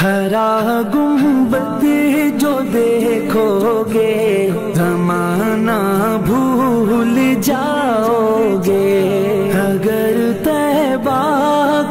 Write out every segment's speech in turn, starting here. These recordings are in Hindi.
हरा गुंबद जो देखोगे जमाना भूल जाओगे। अगर तैबा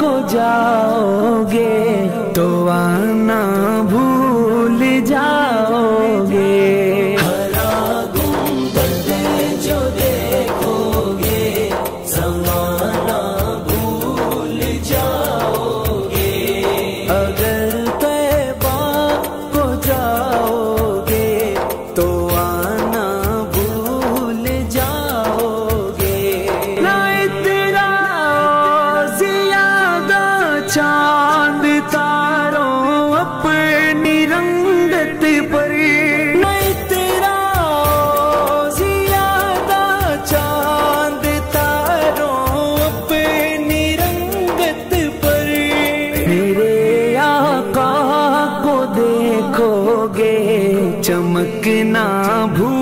को जाओगे तो आना रंगत परी नहीं तेरा ज़्यादा चाँद तारों पे निरंगत पर मेरे आका को देखोगे चमकना भूल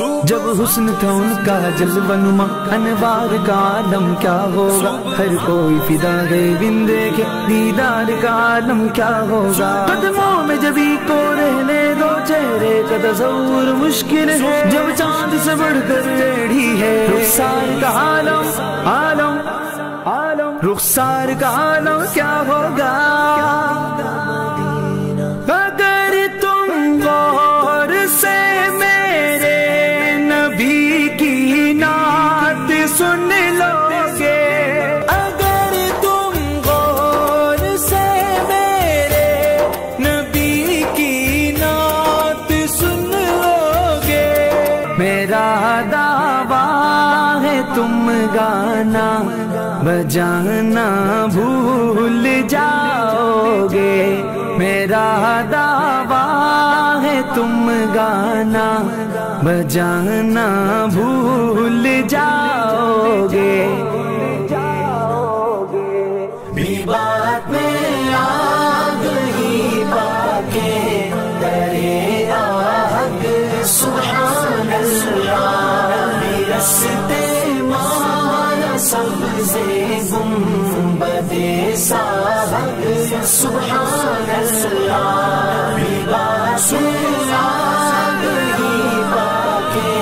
जब हुस्न था उनका जलवनुमा अनवार का आलम क्या होगा? हर कोई फिदा है बिंदे के दीदार का आलम क्या होगा? कदमों में जबी को रहने दो चेहरे का तस्वुर मुश्किल है। जब चाँद से बढ़कर रेडी है। रुखसार का आलम आलम आलम। रुखसार का आलम क्या होगा? मेरा दावा है तुम गाना बजाना भूल जाओगे। मेरा दावा है तुम गाना बजाना भूल जाओगे। रास्ते मारा सबसे गुम्बदे साहब। सुभान अल्लाह। बासे आग ही बाके